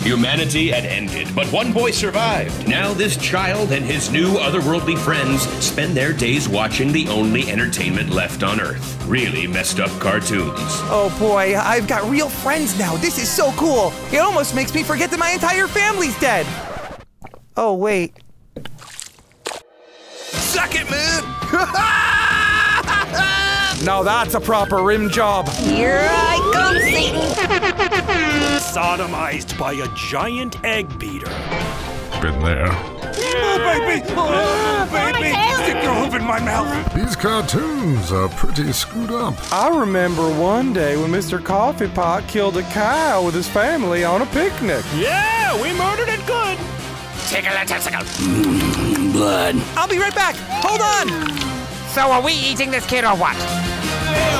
Humanity had ended, but one boy survived. Now this child and his new otherworldly friends spend their days watching the only entertainment left on Earth. Really messed up cartoons. Oh boy, I've got real friends now. This is so cool. It almost makes me forget that my entire family's dead. Oh, wait. Suck it, man! Now that's a proper rim job. Here I come, Satan! Sodomized by a giant egg beater. Been there. Oh, baby! Oh, baby! Stick your hoof in my mouth! These cartoons are pretty screwed up. I remember one day when Mr. Coffee Pot killed a cow with his family on a picnic. Yeah, we murdered it good! Tickle a testicle. Mm, blood. I'll be right back. Hold on. So are we eating this kid or what? Hell Den!